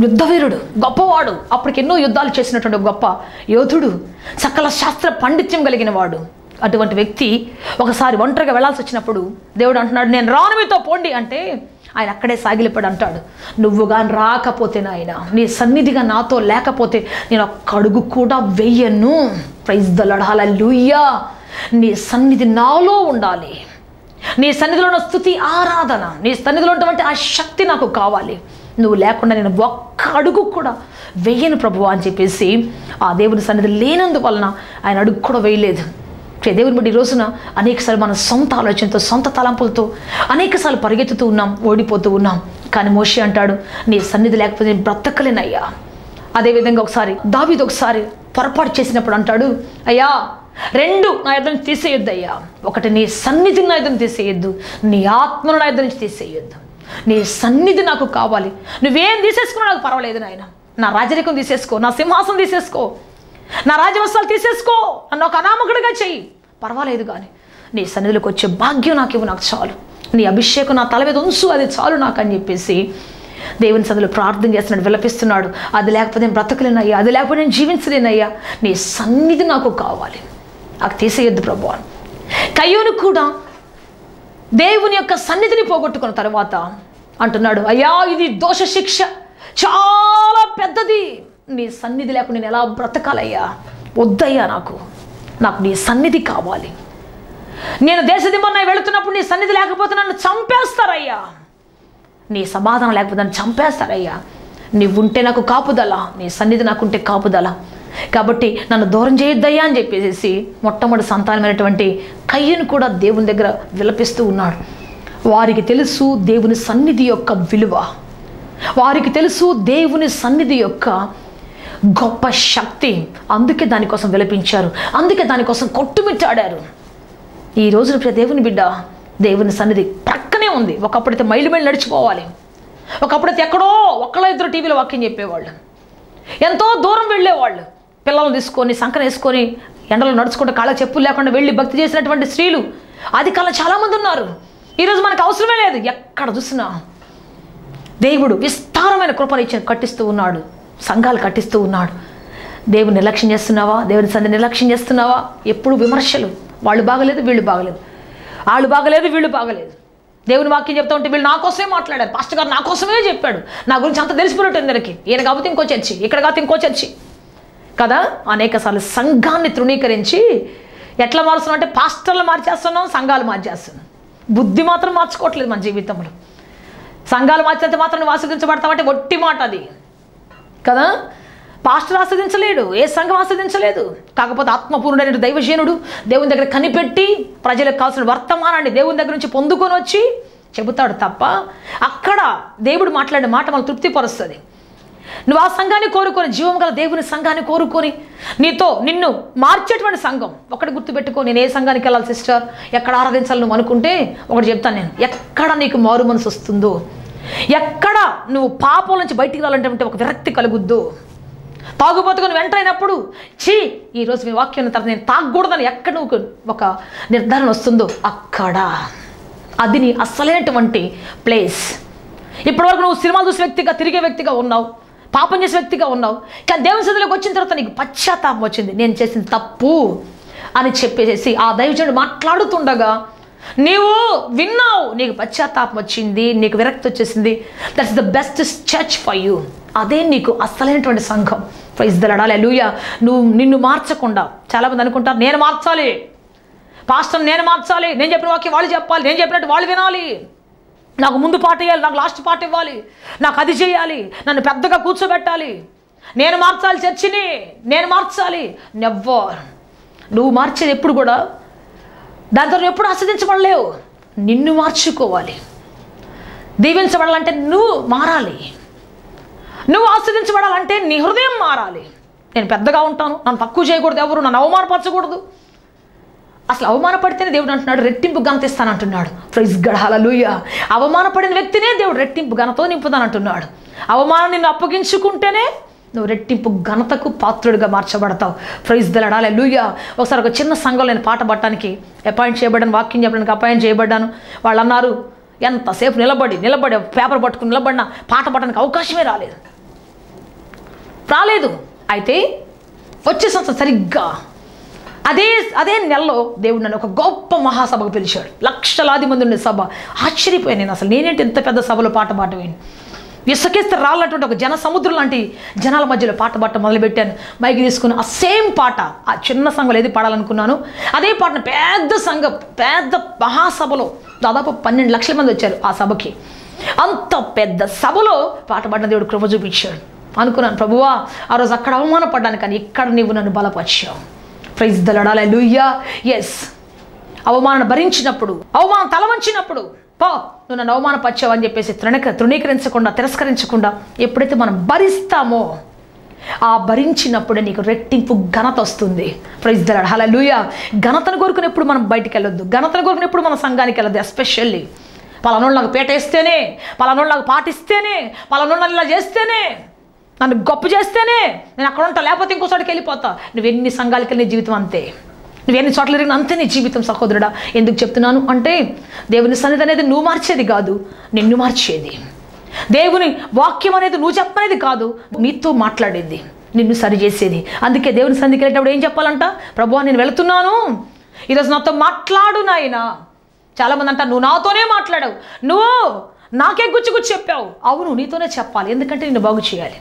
యుద్ధవీరుడు గొప్పవాడు అప్పటికి ఎన్నో యుద్ధాలు చేసినటువంటి గొప్ప యోధుడు సకల శాస్త్ర పాండిత్యం కలిగిన వాడు. అటువంటి వ్యక్తి ఒకసారి ఒంటరిగా వెళ్ళాల్సి వచ్చినప్పుడు దేవుడు అంటున్నాడు నేను రాను మీతో పోండి అంటే ఆయన అక్కడే సాగిలిపడి అంటాడు నువ్వు కానీ రాకపోతే నాయన నీ సన్నిధిగా నాతో లేకపోతే నేను ఒక్క అడుగు కూడా వెయ్యను ప్రైజ్ దలడాల లూయ్యా నీ సన్నిధి నాలో ఉండాలి. నీ సన్నిధిలో ఉన్న స్థుతి ఆరాధన నీ సన్నిధిలో ఉన్నటువంటి ఆ శక్తి నాకు కావాలి. నువ్వు లేకుండా నేను ఒక్క అడుగు కూడా వెయ్యను ప్రభువా అని చెప్పేసి ఆ దేవుని సన్నిధి లేనందువలన ఆయన అడుగు కూడా వేయలేదు. ప్రియ దేవుని బట్టి ఈ రోజున అనేకసార్లు మన సొంత ఆలోచనతో సొంత తలంపులతో అనేకసార్లు పరిగెత్తుతూ ఉన్నాం ఓడిపోతూ ఉన్నాం. కానీ మోషి అంటాడు నీ సన్నిధి లేకపోతే నేను బ్రతకలేనయ్యా అదేవిధంగా ఒకసారి దావిది ఒకసారి పొరపాటు చేసినప్పుడు అంటాడు అయ్యా రెండు నా యుద్ధం తీసేయొద్దు అయ్యా. ఒకటి నీ సన్నిధిని నా యుద్ధం తీసేయొద్దు నీ ఆత్మను నా యుద్ధం నుంచి తీసేయొద్దు. నీ సన్నిధి నాకు కావాలి. నువ్వేం తీసేసుకున్నా నాకు పర్వాలేదు నాయన. నా రాజరికం తీసేసుకో నా సింహాసనం తీసేసుకో. నా రాజవస్త్రాలు తీసేసుకో నన్ను ఒక అనామకుడిగా చెయ్యి. పర్వాలేదు కానీ నీ సన్నిధిలోకి వచ్చే భాగ్యం నాకు ఇవ్వు నాకు చాలు. నీ అభిషేకం నా తల మీద ఉంచు అది చాలు నాకు అని చెప్పేసి దేవుని సన్నిధిలో ప్రార్థన చేస్తున్నాడు విలపిస్తున్నాడు. అది లేకపోతే నేను బ్రతకలేనయ్యా అది లేకపోతే నేను జీవించలేనయ్యా. నీ సన్నిధి నాకు కావాలి. నాకు తీసేయొద్దు ప్రభు అని. కయ్యూను కూడా దేవుని యొక్క సన్నిధిని పోగొట్టుకున్న తర్వాత అంటున్నాడు అయ్యా ఇది దోష శిక్ష చాలా పెద్దది. నీ సన్నిధి లేకుండా నేను ఎలా బ్రతకాలయ్యా? వద్దయ్యా నాకు. నాకు నీ సన్నిధి కావాలి. నేను దేశదిమ్మన్న వెళుతున్నప్పుడు నీ సన్నిధి లేకపోతే నన్ను చంపేస్తారయ్యా. నీ సమాధానం లేకపోతే నన్ను చంపేస్తారయ్యా. నీవుంటే నాకు కాపుదల నీ సన్నిధి నాకుంటే కాపుదల. కాబట్టి నన్ను దూరం చేయొద్దయ్యా అని చెప్పేసి మొట్టమొదటి సంతానమైనటువంటి కయ్యను కూడా దేవుని దగ్గర విలపిస్తూ ఉన్నాడు. వారికి తెలుసు దేవుని సన్నిధి యొక్క విలువ. వారికి తెలుసు దేవుని సన్నిధి యొక్క గొప్ప శక్తి అందుకే దానికోసం విలపించారు. అందుకే దానికోసం కొట్టుమిట్టాడారు. ఈ రోజున ప్రతి దేవుని బిడ్డ దేవుని సన్నిధి ప్రక్కనే ఉంది. ఒకప్పుడైతే మైలు మైలు నడిచిపోవాలి. ఒకప్పుడైతే ఎక్కడో ఒక్కళ్ళ ఇద్దరు టీవీలో వాక్యం చెప్పేవాళ్ళు. ఎంతో దూరం వెళ్ళేవాళ్ళు. పిల్లల్ని తీసుకొని సంకన వేసుకొని ఎండలో నడుచుకుంటూ కాళ్ళ చెప్పులు లేకుండా వెళ్ళి భక్తి చేసినటువంటి స్త్రీలు అది కల్లా చాలామంది ఉన్నారు. ఈరోజు మనకు అవసరమే లేదు. ఎక్కడ చూసినా దేవుడు విస్తారమైన కృపనిచ్చిన కట్టిస్తూ ఉన్నాడు. సంఘాలు కట్టిస్తూ ఉన్నాడు. దేవుని నిర్లక్ష్యం చేస్తున్నావా? దేవుని సంధి నిర్లక్ష్యం చేస్తున్నావా? ఎప్పుడు విమర్శలు. వాళ్ళు బాగలేదు వీళ్ళు బాగలేదు. వాళ్ళు బాగలేదు వీళ్ళు బాగలేదు. దేవుని వాక్యం చెప్తా ఉంటే వీళ్ళు నా కోసమే మాట్లాడారు. పాస్టర్ గారు నా కోసమే చెప్పాడు. నా గురించి అంత తెలిసిపోయినట్టు అందరికి. ఈయన కాకపోతే ఇంకో చర్చి ఇక్కడ కాకపోతే ఇంకో చర్చి. కదా? అనేక సార్లు సంఘాన్ని తృణీకరించి ఎట్లా మారుస్తున్నాం అంటే పాస్టర్లు మార్చేస్తున్నాం సంఘాలు మార్చేస్తున్నాం. బుద్ధి మాత్రం మార్చుకోవట్లేదు మన జీవితంలో. సంఘాలు మార్చినంత మాత్రం నువ్వు ఆస్వాదించబడతావంటే ఒట్టి మాట అది. కదా? పాస్టర్ ఆస్వాదించలేడు ఏ సంఘం ఆస్వాదించలేదు. కాకపోతే ఆత్మపూర్ణుడైన దైవజనుడు దేవుని దగ్గర కనిపెట్టి ప్రజలకు కావాల్సిన వర్తమానాన్ని దేవుని దగ్గర నుంచి పొందుకొని వచ్చి చెబుతాడు తప్ప అక్కడ దేవుడు మాట్లాడే మాట మనం తృప్తిపరుస్తుంది. నువ్వు ఆ సంఘాన్ని కోరుకొని జీవం గల దేవుని సంఘాన్ని కోరుకొని నీతో నిన్ను మార్చేటువంటి సంఘం. ఒకటి గుర్తుపెట్టుకో నేను ఏ సంఘానికి వెళ్ళాలి సిస్టర్? ఎక్కడ ఆరాధించాలి నువ్వు అనుకుంటే ఒకటి చెప్తాను నేను. ఎక్కడ నీకు మారు మనసు వస్తుందో? ఎక్కడ నువ్వు పాపం నుంచి బయటికి రావాలంటే ఒక విరక్తి కలుగుద్దు. తాగుబోతుకొని వెంటైనప్పుడు చీ ఈరోజు మీ వాక్యం తర్వాత నేను తాగకూడదని ఎక్కడ నువ్వు ఒక నిర్ధారణ వస్తుందో అక్కడ. అది నీ అసలైనటువంటి ప్లేస్. ఇప్పటివరకు నువ్వు సినిమాలు చూసే వ్యక్తిగా తిరిగే వ్యక్తిగా ఉన్నావు. పాపం చేసే వ్యక్తిగా ఉన్నావు. కానీ దేవుని సదిలోకి వచ్చిన తర్వాత నీకు పశ్చాత్తాపం వచ్చింది. నేను చేసింది తప్పు అని చెప్పేసి ఆ దైవజనుడు మాట్లాడుతుండగా నీవు విన్నావు నీకు పశ్చాత్తాపం వచ్చింది నీకు విరక్తి వచ్చేసింది. That's the best church for you అదే నీకు అసలైనటువంటి సంఘం. ప్రైజ్ దలడాలి లూయ నువ్వు నిన్ను మార్చకుండా చాలామంది అనుకుంటారు నేను మార్చాలి. పాస్టర్ నేను మార్చాలి. నేను చెప్పిన వాక్యం వాళ్ళు చెప్పాలి. నేను చెప్పినట్టు వాళ్ళు వినాలి. నాకు ముందు పాట ఇవ్వాలి నాకు లాస్ట్ పాట ఇవ్వాలి. నాకు అది చేయాలి. నన్ను పెద్దగా కూర్చోబెట్టాలి. నేను మార్చాలి చర్చిని. నేను మార్చాలి. నెవ్వర్ నువ్వు మార్చేది ఎప్పుడు కూడా దాంతో ద్వారా ఎప్పుడు ఆస్వాదించబడలేవు. నిన్ను మార్చుకోవాలి. దీవించబడాలంటే నువ్వు మారాలి. నువ్వు ఆస్వాదించబడాలంటే నీ హృదయం మారాలి. నేను పెద్దగా ఉంటాను నన్ను తక్కువ చేయకూడదు ఎవరు నన్ను అవమానపరచకూడదు. అసలు అవమానపడితేనే దేవుడు అంటున్నాడు రెట్టింపు ఘనతిస్తాను అంటున్నాడు ప్రైజ్ గడాలూయ అవమానపడిన వ్యక్తినే దేవుడు రెట్టింపు ఘనతో నింపుతానంటున్నాడు. అవమానం నిన్ను అప్పగించుకుంటేనే నువ్వు రెట్టింపు ఘనతకు పాత్రుడిగా మార్చబడతావు. ప్రైజ్ దలడాలి లూయా ఒకసారి ఒక చిన్న సంఘంలో నేను పాట పట్టడానికి అపాయింట్ చేయబడ్డాను వాక్యం చెప్పడానికి అపాయింట్ చేయబడ్డాను. వాళ్ళు అన్నారు ఎంతసేపు నిలబడి నిలబడి పేపర్ పట్టుకుని నిలబడినా పాట పట్టడానికి అవకాశమే రాలేదు. రాలేదు. అయితే వచ్చే సంవత్సరం సరిగ్గా అదే అదే నెలలో దేవుడు నన్ను ఒక గొప్ప మహాసభకు పిలిచాడు. లక్షలాది మంది ఉండే సభ. ఆశ్చర్యపోయాను నేను అసలు. నేనేంటి ఇంత పెద్ద సభలో పాట పాడవేను ఇసుకేస్తే రాళ్ళటువంటి ఒక జన సముద్రం లాంటి జనాల మధ్యలో పాట పాట మొదలుపెట్టాను. మైకి తీసుకుని ఆ సేమ్ పాట ఆ చిన్న సంఘంలో ఏది పాడాలనుకున్నాను అదే పాటను పెద్ద సంఘం పెద్ద మహాసభలో దాదాపు పన్నెండు లక్షల మంది వచ్చారు ఆ సభకి. అంత పెద్ద సభలో పాట పాడిన దేవుడు కృప చూపించాడు. అనుకున్నాను ప్రభువా ఆ రోజు అక్కడ అవమానపడ్డాను కానీ ఇక్కడ నువ్వు నన్ను బలపరిచావు. ప్రైజ్ దలడాల లూయ్యా ఎస్ అవమానం భరించినప్పుడు అవమానం తలవంచినప్పుడు పో నువ్వు నన్ను అవమానపరిచావు అని చెప్పేసి తృణీక తృణీకరించకుండా తిరస్కరించకుండా ఎప్పుడైతే మనం భరిస్తామో ఆ భరించినప్పుడే నీకు రెట్టింపు ఘనత వస్తుంది. ప్రైజ్ దలాడ్ అలా లూయ ఘనతను కోరుకునేప్పుడు మనం బయటికి వెళ్ళొద్దు ఘనతను కోరుకునేప్పుడు మన సంఘానికి వెళ్ళొద్దు ఎస్పెషల్లీ పలానోళ్ళు నాకు పేటేస్తేనే పలానోళ్ళు నాకు పాటిస్తేనే పలానోళ్ళు ఇలా చేస్తేనే నన్ను గొప్ప చేస్తేనే నేను అక్కడ ఉంటా లేకపోతే ఇంకోసారికి వెళ్ళిపోతా. నువ్వు ఎన్ని సంఘాలకి వెళ్ళిన జీవితం అంతే. నువ్వు ఎన్ని చోట్ల తిరిగిన అంతే నీ జీవితం సహోదరుడా. ఎందుకు చెప్తున్నాను అంటే దేవుని సన్నిధి అనేది నువ్వు మార్చేది కాదు నిన్ను మార్చేది. దేవుని వాక్యం అనేది నువ్వు చెప్పనేది కాదు నీతో మాట్లాడేది నిన్ను సరిచేసేది అందుకే దేవుని సన్నిధికి వెళ్ళేటప్పుడు ఏం చెప్పాలంట? ప్రభువా నేను వెళుతున్నాను. ఈరోజు నాతో మాట్లాడు నాయనా. చాలామంది అంట నువ్వు నాతోనే మాట్లాడావు. నువ్వు నాకే గుచ్చి గుచ్చి చెప్పావు. అవును నీతోనే చెప్పాలి. ఎందుకంటే నిన్ను బాగు చేయాలి.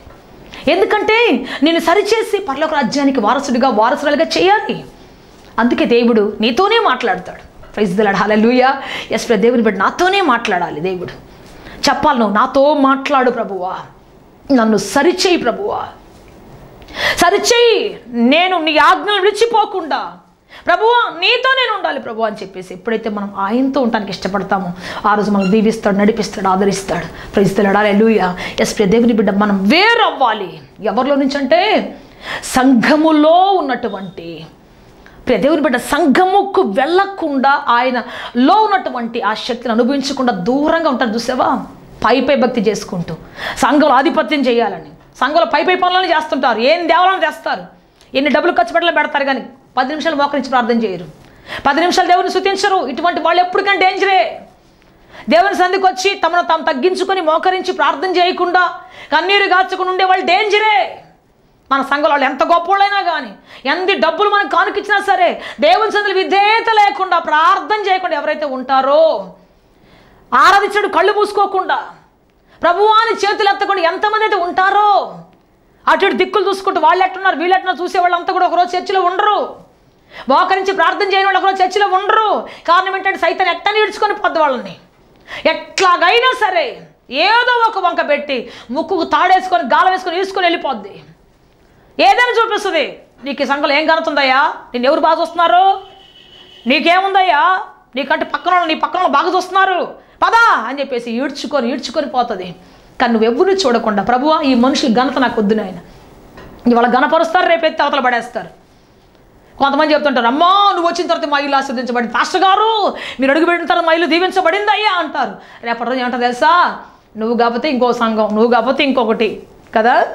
ఎందుకంటే నేను సరిచేసి పర్లోక రాజ్యానికి వారసుడిగా వారసురాలుగా చేయాలి. అందుకే దేవుడు నీతోనే మాట్లాడతాడు. ప్రైజ్ దలాడు హలలుయా ఎస్ దేవుని బట్టి నాతోనే మాట్లాడాలి దేవుడు. చెప్పాలి నువ్వు నాతో మాట్లాడు ప్రభువా. నన్ను సరిచేయి ప్రభువా. సరిచేయి. నేను నీ ఆజ్ఞలు విడిచిపోకుండా. ప్రభువా నీతో నేను ఉండాలి ప్రభు అని చెప్పేసి ఎప్పుడైతే మనం ఆయనతో ఉండడానికి ఇష్టపడతామో ఆ రోజు మనం దీవిస్తాడు నడిపిస్తాడు ఆదరిస్తాడు. ప్రజలాడాలి లూయ ఎస్ దేవుని బిడ్డ మనం వేరవ్వాలి. ఎవరిలో నుంచి అంటే సంఘములో ఉన్నటువంటి దేవుని బిడ్డ సంఘముకు వెళ్ళకుండా ఆయనలో ఉన్నటువంటి ఆ శక్తిని అనుభవించకుండా దూరంగా ఉంటారు చూసావా? పై పై భక్తి చేసుకుంటూ సంఘంలో ఆధిపత్యం చేయాలని సంఘంలో పై పై పనులను చేస్తుంటారు. ఏం దేవాలను చేస్తారు? ఎన్ని డబ్బులు ఖర్చు పెట్టలో పెడతారు కానీ పది నిమిషాలు మోకరించి ప్రార్థన చేయరు. పది నిమిషాలు దేవుని శుతించరు ఇటువంటి వాళ్ళు ఎప్పటికైనా డేంజరే దేవుని సంధికి వచ్చి తమను తాము తగ్గించుకొని మోకరించి ప్రార్థన చేయకుండా కన్నీరు గార్చకుండా ఉండే వాళ్ళు డేంజరే మన సంఘంలో వాళ్ళు ఎంత గొప్పోళ్ళైనా కానీ ఎంత డబ్బులు మనకు కానుకిచ్చినా సరే దేవుని సందులు విధేయత లేకుండా ప్రార్థన చేయకుండా ఎవరైతే ఉంటారో ఆరాధించడు కళ్ళు మూసుకోకుండా ప్రభువాని చేతులు ఎత్తకుండా ఎంతమంది అయితే ఉంటారో అటు దిక్కులు చూసుకుంటూ వాళ్ళు ఎట్టున్నారు వీళ్ళు ఎట్టున్నారు చూసే వాళ్ళంతా కూడా ఒకరోజు చర్చిలో ఉండరు. మోకరించి ప్రార్థన చేయని వాళ్ళు ఒకరోజు చర్చిలో ఉండరు. కారణం ఏంటంటే సైతం ఎట్టని ఇడ్చుకొని పొద్దు వాళ్ళని? ఎట్లాగైనా సరే ఏదో ఒక వంక పెట్టి ముక్కుకు తాడేసుకొని గాలం వేసుకొని ఈసుకొని వెళ్ళిపోద్ది. ఏదైనా చూపిస్తుంది. నీకు ఈ సంఘంలో ఏం కనుతుందయ్యా? నేను ఎవరు బాగా చూస్తున్నారు? నీకేముందయ్యా? నీకంటే పక్కన నీ పక్కన వాళ్ళు బాగా చూస్తున్నారు. పదా అని చెప్పేసి ఈడ్చుకొని ఈడ్చుకొని పోతుంది. కానీ నువ్వెవ్వరిని చూడకుండా ప్రభువా ఈ మనుషుల ఘనత నాకు వద్దు నాయన. ఇవాళ ఘనపరుస్తారు రేపెత్తి అవతల పడేస్తారు. కొంతమంది చెప్తుంటారు అమ్మా నువ్వు వచ్చిన తర్వాత మా ఇల్లు ఆస్వాదించబడింది. పాస్టర్ గారు మీరు అడుగుపెట్టిన తర్వాత మా ఇల్లు దీవించబడింది అయ్యా అంటారు. రేపటి రోజు ఏమంటారు తెలుసా? నువ్వు కాకపోతే ఇంకో సంఘం నువ్వు కాకపోతే ఇంకొకటి. కదా?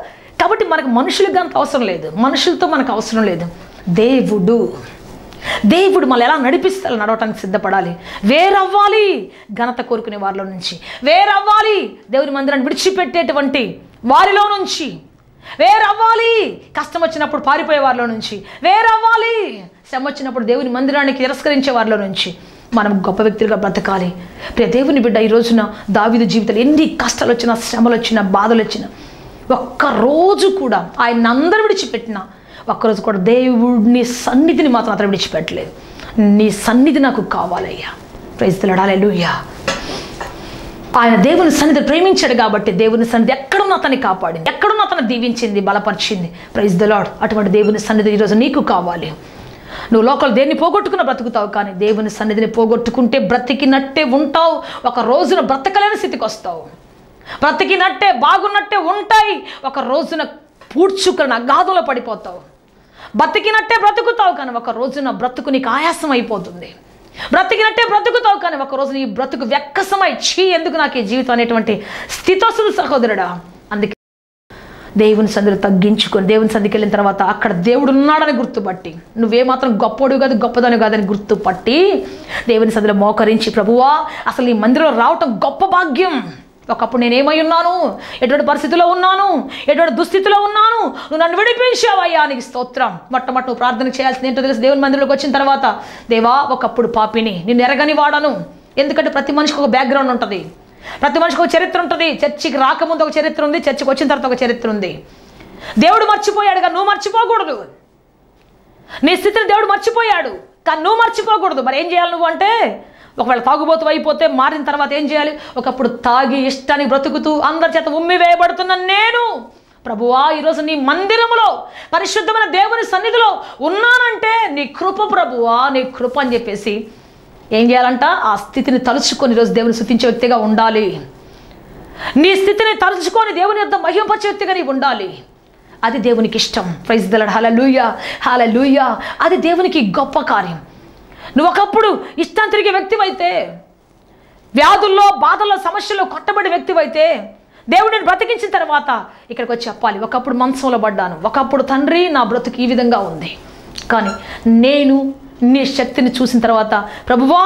కాబట్టి మనకు మనుషులకు అంత అవసరం లేదు. మనుషులతో మనకు అవసరం లేదు. దేవుడు. దేవుడు మళ్ళీ ఎలా నడిపిస్తారు నడవటానికి సిద్ధపడాలి. వేరవ్వాలి ఘనత కోరుకునే వారిలో నుంచి. వేరవ్వాలి దేవుని మందిరాన్ని విడిచిపెట్టేటువంటి వారిలో నుంచి. వేరవ్వాలి కష్టం వచ్చినప్పుడు పారిపోయే వారిలో నుంచి. వేరవ్వాలి శ్రమ వచ్చినప్పుడు దేవుని మందిరానికి తిరస్కరించే వారిలో నుంచి. మనం గొప్ప వ్యక్తులుగా బ్రతకాలి. ప్రియ దేవుని బిడ్డ ఈ రోజున దావిదు జీవితంలో ఎన్ని కష్టాలు వచ్చినా శ్రమలు వచ్చినా బాధలు వచ్చినా ఒక్క రోజు కూడా ఆయన అందరూ విడిచిపెట్టిన ఒక్కరోజు కూడా దేవుడిని సన్నిధిని మాత్రం అతను విడిచిపెట్టలేదు. నీ సన్నిధి నాకు కావాలయ్యా. ప్రైజ్ లడాలెలుయ్యా ఆయన దేవుని సన్నిధి ప్రేమించాడు కాబట్టి దేవుని సన్నిధి ఎక్కడున్న అతన్ని కాపాడింది. ఎక్కడున్న అతను దీవించింది బలపరిచింది. ప్రైజ్ ద లాడ్ అటువంటి దేవుని సన్నిధి ఈరోజు నీకు కావాలి. నువ్వు లోకల్ దేన్ని పోగొట్టుకున్న బ్రతుకుతావు కానీ దేవుని సన్నిధిని పోగొట్టుకుంటే బ్రతికినట్టే ఉంటావు. ఒక రోజున బ్రతకలేని స్థితికి వస్తావు. బ్రతికినట్టే బాగున్నట్టే ఉంటాయి. ఒక రోజున పూడ్చుకుని అగాధులో పడిపోతావు. బ్రతికినట్టే బ్రతుకుతావు కానీ ఒక రోజున బ్రతుకు నీకు ఆయాసం అయిపోతుంది బ్రతికినట్టే బ్రతుకుతావు కానీ ఒక రోజు నీ బ్రతుకు వ్యక్కసమై చీ ఎందుకు నాకు ఈ జీవితం అనేటువంటి స్థితి వస్తుంది సహోదరుడా? అందుకే దేవుని సందులు తగ్గించుకొని దేవుని సందికి వెళ్ళిన తర్వాత అక్కడ దేవుడు ఉన్నాడని గుర్తుపట్టి నువ్వేమాత్రం గొప్పడు కాదు గొప్పదని కాదని గుర్తుపట్టి దేవుని సందులో మోకరించి ప్రభువా అసలు ఈ మందిరంలో రావటం గొప్ప భాగ్యం. ఒకప్పుడు నేనేమై ఉన్నాను ఎటువంటి పరిస్థితిలో ఉన్నాను? ఎటువంటి దుస్థితిలో ఉన్నాను? నువ్వు నన్ను విడిపించావయ్యా నీకు స్తోత్రం. మొట్టమొదటి నువ్వు ప్రార్థన చేయాల్సింది ఏంటో తెలుసు? దేవుని మందిరంలోకి వచ్చిన తర్వాత దేవా ఒకప్పుడు పాపిని నేను ఎరగని వాడను. ఎందుకంటే ప్రతి మనిషికి ఒక బ్యాక్గ్రౌండ్ ఉంటుంది. ప్రతి మనిషికి ఒక చరిత్ర ఉంటుంది. చర్చికి రాకముందు ఒక చరిత్ర ఉంది చర్చికి వచ్చిన తర్వాత ఒక చరిత్ర ఉంది. దేవుడు మర్చిపోయాడుగా నువ్వు మర్చిపోకూడదు. నీ స్థితిని దేవుడు మర్చిపోయాడు కానీ నువ్వు మర్చిపోకూడదు. మరి ఏం చేయాలి నువ్వు అంటే ఒకవేళ తాగుబోతు అయిపోతే మారిన తర్వాత ఏం చేయాలి? ఒకప్పుడు తాగి ఇష్టానికి బ్రతుకుతూ అందరి చేత ఉమ్మి వేయబడుతున్న నేను. ప్రభువా ఈరోజు నీ మందిరములో పరిశుద్ధమైన దేవుని సన్నిధిలో ఉన్నానంటే నీ కృప ప్రభువా నీ కృప అని చెప్పేసి ఏం చేయాలంట? ఆ స్థితిని తలుచుకొని ఈరోజు దేవుని శుద్ధించే వ్యక్తిగా ఉండాలి. నీ స్థితిని తలుచుకొని దేవుని యొక్క మహిమపరిచే వ్యక్తిగా నీవు ఉండాలి. అది దేవునికి ఇష్టం. ప్రైజ్ దలడ్ హాల లూయ హాల లూయ అది దేవునికి గొప్ప కార్యం. నువ్వు ఒకప్పుడు ఇష్టం తిరిగే వ్యక్తివైతే వ్యాధుల్లో బాధల్లో సమస్యల్లో కొట్టబడి వ్యక్తివైతే దేవుడిని బ్రతికించిన తర్వాత ఇక్కడికి వచ్చి చెప్పాలి. ఒకప్పుడు మంచంలో పడ్డాను. ఒకప్పుడు తండ్రి నా బ్రతుకు ఈ విధంగా ఉంది. కానీ నేను నీ శక్తిని చూసిన తర్వాత ప్రభువా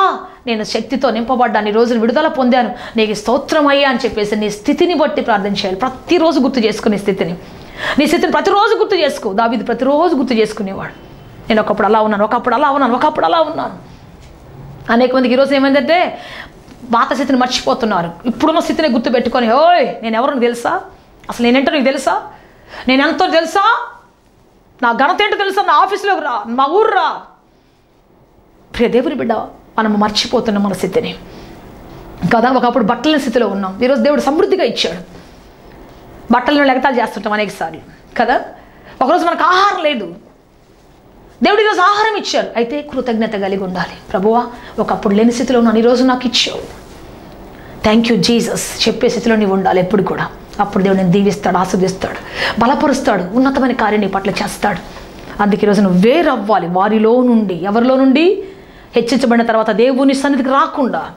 నేను శక్తితో నింపబడ్డాను. ఈ రోజున విడుదల పొందాను. నీకు స్తోత్రమయ్యా అని చెప్పేసి నీ స్థితిని బట్టి ప్రార్థన చేయాలి. ప్రతిరోజు గుర్తు చేసుకునే స్థితిని. నీ స్థితిని ప్రతిరోజు గుర్తు చేసుకో. దావిది ప్రతిరోజు గుర్తు చేసుకునేవాడు. నేను ఒకప్పుడు అలా ఉన్నాను ఒకప్పుడు అలా ఉన్నాను ఒకప్పుడు అలా ఉన్నాను. అనేక మందికి ఈరోజు ఏమైందంటే పాత స్థితిని మర్చిపోతున్నారు. ఇప్పుడున్న స్థితిని గుర్తు పెట్టుకొని ఓయ్ నేను ఎవరిని తెలుసా? అసలు నేనేంటో నీకు తెలుసా? నేను ఎంతో తెలుసా? నా ఘనత ఏంటో తెలుసా? నా ఆఫీసులోకి రా మా ఊరు రా. ప్రియ దేవుని బిడ్డ మనం మర్చిపోతున్నాం మన స్థితిని. కదా ఒకప్పుడు బట్టల స్థితిలో ఉన్నాం. ఈరోజు దేవుడు సమృద్ధిగా ఇచ్చాడు. బట్టలను లెగతాలు చేస్తుంటాం అనేకసార్లు కదా ఒకరోజు మనకు ఆహారం లేదు. దేవుడు ఈరోజు ఆహారం ఇచ్చారు. అయితే కృతజ్ఞత కలిగి ఉండాలి. ప్రభువా ఒకప్పుడు లేని స్థితిలో ఉన్నాను ఈరోజు నాకు ఇచ్చావు. థ్యాంక్ యూ జీసస్ చెప్పే స్థితిలో నీవు ఉండాలి ఎప్పుడు కూడా. అప్పుడు దేవుడు నేను దీవిస్తాడు ఆస్వాదిస్తాడు బలపరుస్తాడు ఉన్నతమైన కార్యం నీ పట్ల చేస్తాడు. అందుకే ఈరోజు నువ్వు వేరవ్వాలి. వారిలో నుండి ఎవరిలో నుండి? హెచ్చించబడిన తర్వాత దేవుని సన్నిధికి రాకుండా.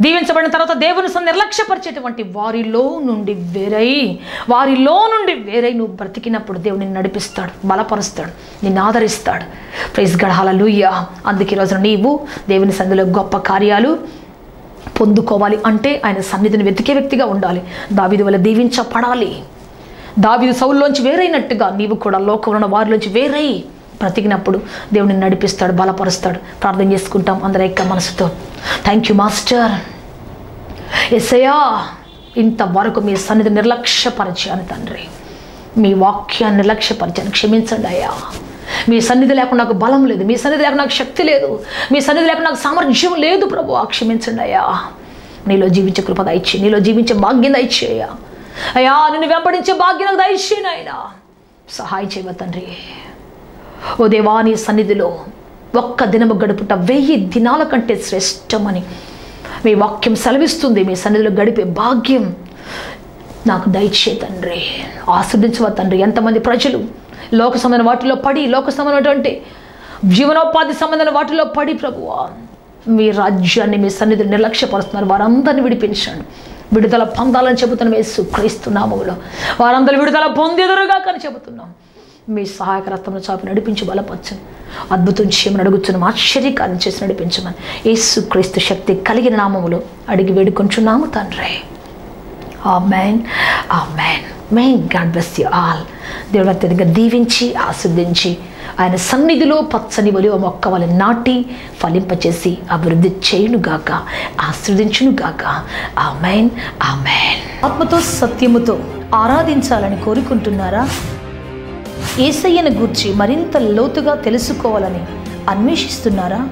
దీవించబడిన తర్వాత దేవుని సన్ని నిర్లక్ష్యపరిచేటువంటి వారిలో నుండి వేరై వారిలో నుండి వేరై నువ్వు బ్రతికినప్పుడు దేవుని నడిపిస్తాడు బలపరుస్తాడు నిన్ను ఆదరిస్తాడు. ప్రైజ్ గడహాల లూయ అందుకే రోజున నీవు దేవుని సన్నిధిలో గొప్ప కార్యాలు పొందుకోవాలి అంటే ఆయన సన్నిధిని వెతికే వ్యక్తిగా ఉండాలి. దావిది వల్ల దీవించబడాలి. దావిది సౌల్లోంచి వేరైనట్టుగా నీవు కూడా లోకంలో వారిలోంచి వేరై బ్రతికినప్పుడు దేవుని నడిపిస్తాడు బలపరుస్తాడు. ప్రార్థన చేసుకుంటాం అందరూ ఎక్క మనసుతో. థ్యాంక్ యూ మాస్టర్ ఎస్ఐయా ఇంతవరకు మీ సన్నిధి నిర్లక్ష్యపరిచాను తండ్రి. మీ వాక్యాన్ని నిర్లక్ష్యపరిచాను. క్షమించండి అయ్యా. మీ సన్నిధి లేకుండా నాకు బలం లేదు. మీ సన్నిధి లేకుండా నాకు శక్తి లేదు. మీ సన్నిధి లేకుండా నాకు సామర్థ్యం లేదు ప్రభు క్షమించండి అయ్యా. నీలో జీవించే కృప దయచి నీలో జీవించే భాగ్యం దయచేయ అయ్యా. నిన్ను వెంబడించే భాగ్యం నాకు దయచేయను ఆయన సహాయం చేయవ తండ్రి. ఓ దేవా నీ సన్నిధిలో ఒక్క దినము గడుపుట వెయ్యి దినాల కంటే శ్రేష్టమని మీ వాక్యం సెలవిస్తుంది. మీ సన్నిధిలో గడిపే భాగ్యం నాకు దయచే తండ్రి. ఆస్వాదించవ తండ్రి. ఎంతమంది ప్రజలు లోక సంబంధమైన వాటిలో పడి లోక సంబంధమైనటువంటి జీవనోపాధి సంబంధమైన వాటిలో పడి ప్రభువా మీ రాజ్యాన్ని మీ సన్నిధిని నిర్లక్ష్యపరుస్తున్నారు. వారందరిని విడిపించండి. విడుదల పొందాలని చెబుతున్నాం యేసు క్రీస్తు నామములో. వారందరూ విడుదల పొందేదరుగా కానీ చెబుతున్నాం. మీ సహాయక రత్నం చాపి నడిపించి బలపరచను. అద్భుతం చేయమని అడుగుతున్నాం ఆశ్చర్యకారం చేసి నడిపించమని. యేసుక్రీస్తు శక్తి కలిగిన నామములు అడిగి వేడుకొంచున్నాము తండ్రి. Amen amen main God bless you all దేవుడు అత్యధికంగా దీవించి ఆస్వాదించి ఆయన సన్నిధిలో పచ్చని ఒలివ మొక్క వాళ్ళని నాటి ఫలింపచేసి అభివృద్ధి చేయునుగాక ఆస్వాదించునుగాక. ఆ మ్యాన్ ఆ మ్యాన్ ఆత్మతో సత్యముతో ఆరాధించాలని కోరుకుంటున్నారా? ఏసయ్యను గూర్చి మరింత లోతుగా తెలుసుకోవాలని అన్వేషిస్తున్నారా?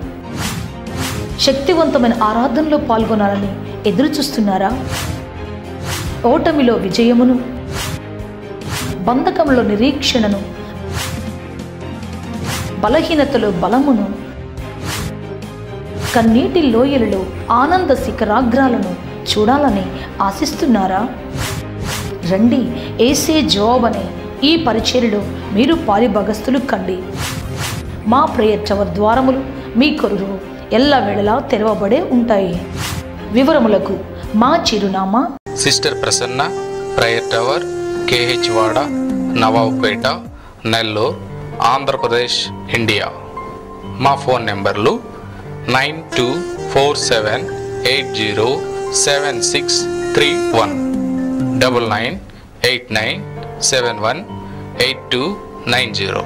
శక్తివంతమైన ఆరాధనలో పాల్గొనాలని ఎదురు చూస్తున్నారా ఓటమిలో విజయమును బంధకంలో నిరీక్షణను బలహీనతలో బలమును కన్నీటి లోయలలో ఆనంద శిఖరాగ్రాలను చూడాలని ఆశిస్తున్నారా? రండి ఏసే జవాబ్ అనే ఈ పరిచర్లో మీరు పాలిభగస్తులు కండి. మా ప్రేయర్ చవర్ ద్వారములు మీ కొరకు ఎల్లవేళలా తెరవబడే ఉంటాయి. వివరములకు మా చిరునామా sister Prasanna prayer tower KH వాడ నవాబ్పేట నెల్లూరు ఆంధ్రప్రదేశ్ ఇండియా. మా ఫోన్ నెంబర్లు nine two four seven eight zero seven six three one double nine eight nine seven one eight two nine zero